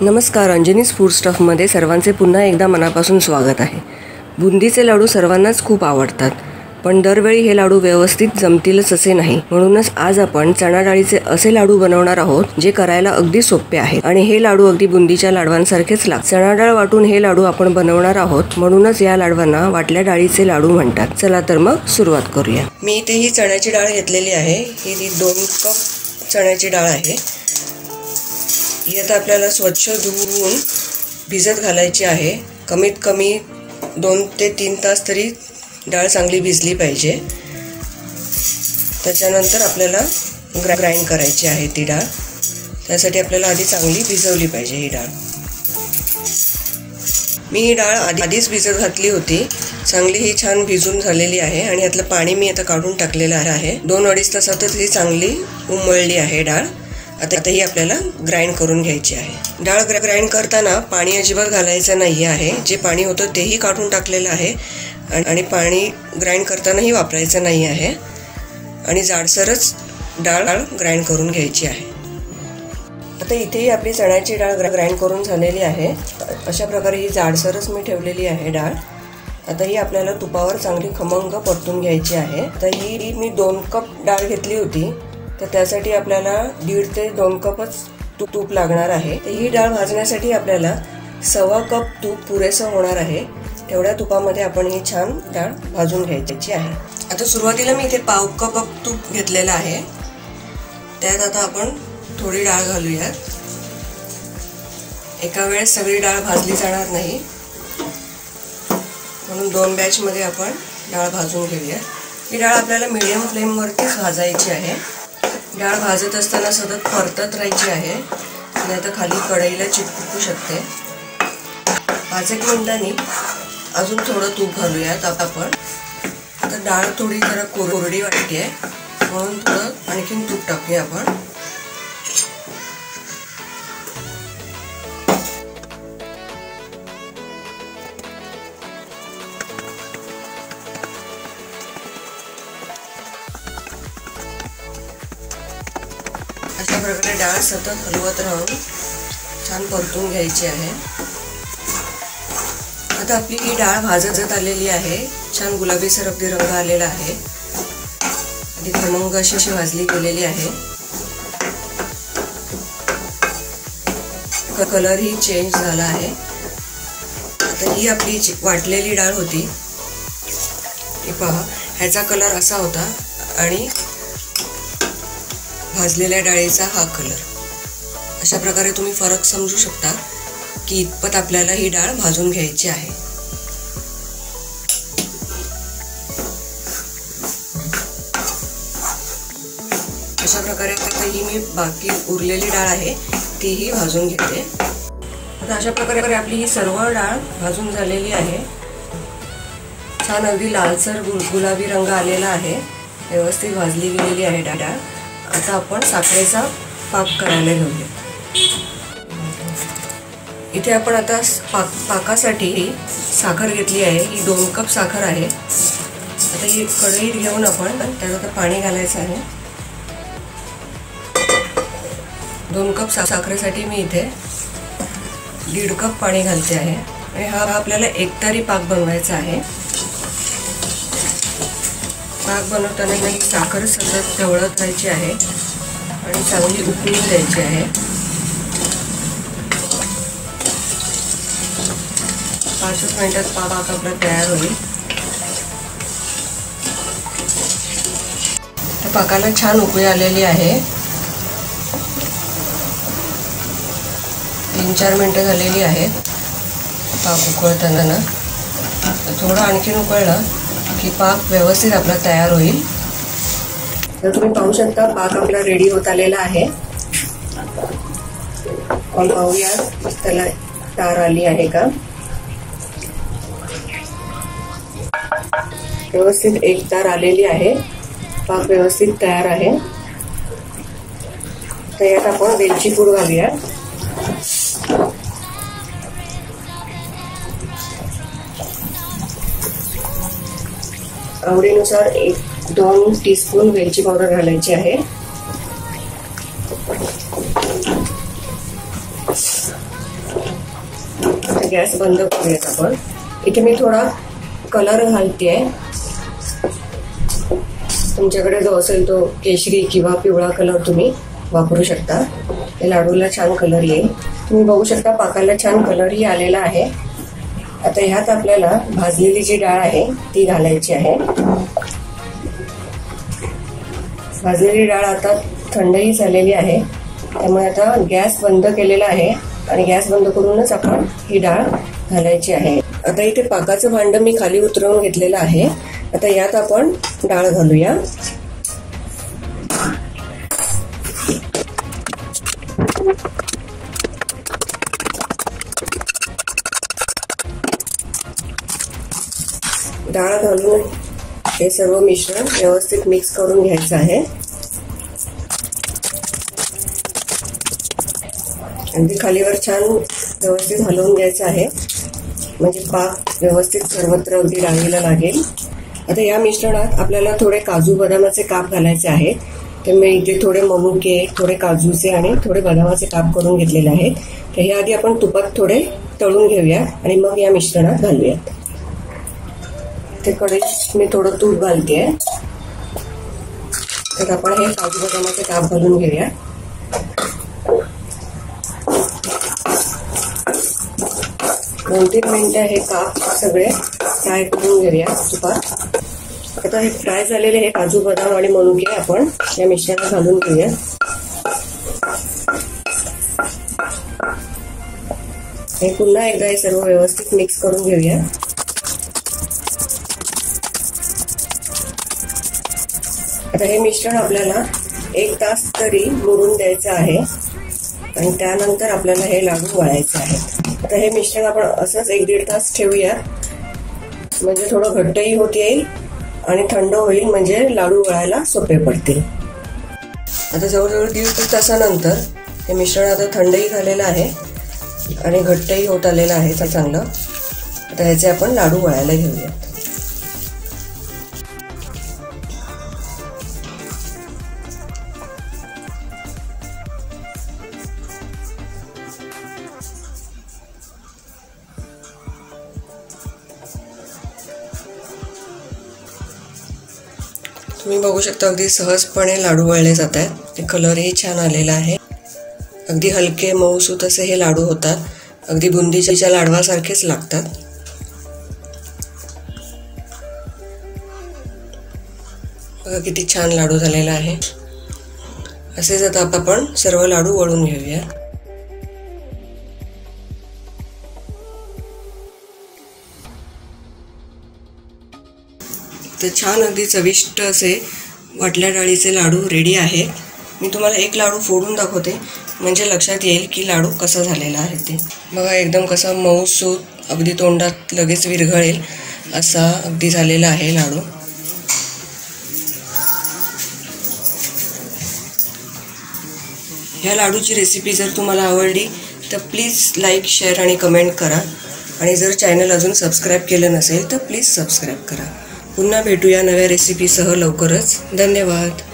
नमस्कार अंजनीस फूड स्टफमध्ये सर्वांचे पुन्हा एकदा मनापासून स्वागत आहे. बुंदीचे लाडू सर्वांनाच खूप आवडतात पण दरवेळी हे लाडू व्यवस्थित जमतीलच असे नाही. म्हणूनच आज आपण चणा डाळीचे असे लाडू बनवणार आहोत जे करायला अगदी सोपे आहेत. आणि हे लाडू अगदी बुंदीच्या लाडवांसारखेच लाग चणा डाळ वाटून हे लाडू आपण बनवणार आहोत म्हणूनच या लाडवांना वाटल्या डाळीचे लाडू म्हणतात. चला तर मग सुरुवात करूया. मी इथे ही चण्याची डाळ घेतलेली आहे. ही दोन कप चण्याची डाळ आहे ही आता आपल्याला स्वच्छ धुवून भिजत घालायची आहे. कमीत कमी दोन ते तीन तास तरी डाळ चांगली भिजली पाहिजे. त्याच्यानंतर आपल्याला ग्रा ग्राइंड करायची आहे ती डाळ. त्यासाठी आपल्याला आधी चांगली भिजवली पाहिजे ही डाळ. मी ही डाळ आधी आधीच भिजत घातली होती. चांगली ही छान भिजून झालेली आहे आणि यातलं पाणी मी आता काढून टाकलेलं आहे. दोन अडीच तासातच ही चांगली उमळली आहे डाळ. आता ही आपल्याला ग्राइंड करून घ्यायची आहे. डाळ ग्राइंड करताना पाणी अजिबात घालायचं नाही आहे. जे पाणी होतं तेही काढून टाकलेलं आहे. आणि पाणी ग्राइंड करतानाही वापरायचं नाही आहे. आणि जाडसरच डाळ ग्राइंड करून घ्यायची आहे. आता इथेही आपली चण्याची डाळ ग्राइंड करून झालेली आहे. अशा प्रकारे ही जाडसरच मी ठेवलेली आहे डाळ. आता ही आपल्याला तुपावर चांगली खमंग परतून घ्यायची आहे. तर ही मी दोन कप डाळ घेतली होती. तर त्यासाठी आपल्याला दीड ते दोन कपच तूप तूप लागणार आहे. तर ही डाळ भाजण्यासाठी आपल्याला सव्वा कप तूप पुरेसं होणार आहे. तेवढ्या तुपामध्ये आपण ही छान डाळ भाजून घ्यायची आहे. आता सुरुवातीला मी इथे पाव कप तूप घेतलेलं आहे. त्यात आता आपण थोडी डाळ घालूयात. एका वेळेस सगळी डाळ भाजली जाणार नाही. म्हणून दोन बॅचमध्ये आपण डाळ भाजून घेऊया ही डाळ आपल्याला मिडियम फ्लेमवरतीच भाजायची आहे. डाळ भाजत असताना सतत परतत राहायची आहे. आणि आता खाली कढईला चिटकू शकते. पाच एक मिनिटांनी अजून थोडं तूप घालूयात आता आपण. आता डाळ थोडी जरा कोरडी वाटते म्हणून थोडं आणखीन तूप टाकूया आपण. प्रकारे डाळ सतत हलवत राहून छान परतून घ्यायची आहे. आता आपली ही डाळ भाजत आलेली आहे. छान गुलाबी सरपदी रंग आलेला आहे. आधी खमंग अशी अशी भाजली गेलेली आहे. कलर ही चेंज झाला आहे. आता ही आपली वाटलेली डाळ होती. पहा ह्याचा कलर असा होता आणि भाजलेल्या डाळीचा हा कलर अशा प्रकारे तुम्ही फरक समजू शकता की इतपत आपल्याला ही डाळ भाजून घ्यायची आहे. अशा प्रकारे आता ही मी बाकी उरलेली डाळ आहे तीही भाजून घेते. आता अशा प्रकारे आपली ही सर्व डाळ भाजून झालेली आहे. छान अगदी लालसर गुलाबी रंग आलेला आहे. व्यवस्थित भाजली गेलेली आहे डाळ. आता आपण साखरेचा पाक करायला घेऊया. इथे आपण आता पाक पाकासाठी साखर घेतली आहे. ही दोन कप साखर आहे. आता ही कढईत घेऊन आपण त्यात आता पाणी घालायचं आहे. दोन कप सा साखरेसाठी मी इथे दीड कप पाणी घालते आहे. आणि हा आपल्याला एकतारी पाक बनवायचा आहे. पाक बनवताना ही साखर सतत ढवळत राहायची आहे आणि चांगली उकळून द्यायची आहे. पाचच मिनिटात पाक आपला तयार होईल. त्या पाकाला छान उकळी आलेली आहे. तीन चार मिनटं झालेली आहेत पाक उकळताना. थोडं आणखीन उकळलं. की पाक व्यवस्थित आपला तयार होईल. तर तुम्ही पाहू शकता पाक आपला रेडी होत आलेला आहे. आपण पाहूया त्याला तार आली आहे का? व्यवस्थित एक तार आलेली आहे. पाक व्यवस्थित तयार आहे. तर यात आपण वेलची पूड घालूया आवडीनुसार एक दोन टीस्पून वेलची पावडर घालायची आहे. गॅस बंद करूयात आपण. इथे मी थोडा कलर घालते तुमच्याकडे जो असेल तो केशरी किंवा पिवळा कलर तुम्ही वापरू शकता. लाडूला छान कलर येईल. तुम्ही बघू शकता पाकाला छान कलरही आलेला आहे. आता ह्यात आपल्याला भाजलेली जी डाळ आहे ती घालायची आहे. भाजलेली डाळ आता थंडही झालेली आहे. त्यामुळे आता गॅस बंद केलेला आहे आणि गॅस बंद करूनच आपण ही डाळ घालायची आहे. आता इथे पाकाचं भांड मी खाली उतरवून घेतलेलं आहे. आता यात आपण डाळ घालूया. डाळ घालून हे सर्व मिश्रण व्यवस्थित मिक्स करून घ्यायचं आहे. अगदी खालीवर छान व्यवस्थित हलवून घ्यायचं आहे. म्हणजे पाक व्यवस्थित सर्वत्र अगदी डाळीला लागेल. आता या मिश्रणात आपल्याला थोडे काजू बदामाचे काप घालायचे आहेत. तर मी इथे थोडे मनुके थोडे काजूचे आणि थोडे बदामाचे काप करून घेतलेले आहेत. तर हे आधी आपण तुपात थोडे तळून घेऊया आणि मग या मिश्रणात घालूयात. ते मी थोडं तूप घालते तर आपण हे काजू बदामाचे काप घालून घेऊया. दोन तीन मिनटं हे काप सगळे फ्राय करून घेऊया तुपात आता हे फ्राय झालेले हे काजू बदाम आणि मनुके आपण या मिश्रणात घालून घेऊया. हे पुन्हा एकदा हे सर्व व्यवस्थित मिक्स करून घेऊया. तर हे मिश्रण आपल्याला एक तास तरी मुरून द्यायचं आहे. आणि त्यानंतर आपल्याला हे लाडू वळायचे आहेत तर हे मिश्रण आपण असंच एक दीड तास ठेवूया. म्हणजे थोडं घट्टही होत येईल आणि थंड होईल म्हणजे लाडू वळायला सोपे पडतील. आता जवळजवळ दीड तासानंतर हे मिश्रण आता थंडही झालेलं आहे आणि घट्टही होत आलेलं आहे तर चांगलं. आता ह्याचे आपण लाडू वळायला घेऊयात. तुम्ही बघू शकता अगदी सहजपणे लाडू वळले जात आहेत. ते कलरही छान आलेला आहे. अगदी हलके मऊसूत असे हे लाडू होतात. अगदी बुंदीच्या लाडवासारखेच लागतात. बघा किती छान लाडू झालेला आहे. असेच आता आपण सर्व लाडू वळून घेऊया. तर छान अगदी चविष्ट असे वाटल्या डाळीचे लाडू रेडी आहे. मी तुम्हाला एक लाडू फोडून दाखवते. म्हणजे लक्षात येईल की लाडू कसा झालेला आहे ते. बघा एकदम कसा मऊसूत अगदी तोंडात लगेच विरघळेल असा अगदी झालेला आहे लाडू. ह्या लाडूची रेसिपी जर तुम्हाला आवडली तर प्लीज लाईक शेअर आणि कमेंट करा. आणि जर चॅनल अजून सबस्क्राईब केलं नसेल तर प्लीज सबस्क्राईब करा. पुन्हा भेटूया नव्या रेसिपीसह लवकरच. धन्यवाद.